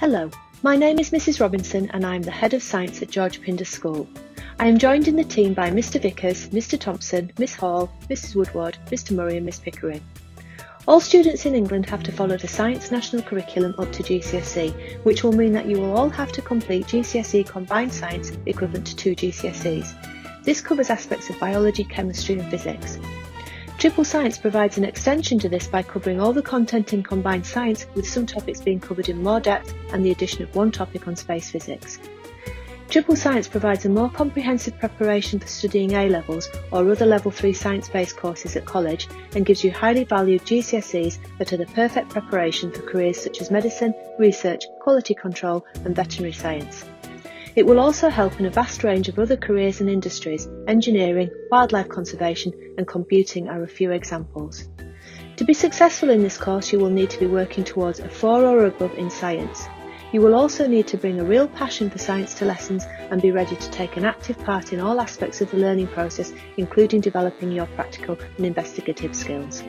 Hello, my name is Mrs Robinson and I am the Head of Science at George Pindar School. I am joined in the team by Mr Vickers, Mr Thompson, Miss Hall, Mrs Woodward, Mr Murray and Miss Pickering. All students in England have to follow the Science National Curriculum up to GCSE, which will mean that you will all have to complete GCSE Combined Science equivalent to two GCSEs. This covers aspects of biology, chemistry and physics. Triple Science provides an extension to this by covering all the content in combined science with some topics being covered in more depth and the addition of one topic on space physics. Triple Science provides a more comprehensive preparation for studying A-levels or other level 3 science-based courses at college and gives you highly valued GCSEs that are the perfect preparation for careers such as medicine, research, quality control and veterinary science. It will also help in a vast range of other careers and industries. Engineering, wildlife conservation and computing are a few examples. To be successful in this course you will need to be working towards a 4 or above in science. You will also need to bring a real passion for science to lessons and be ready to take an active part in all aspects of the learning process including developing your practical and investigative skills.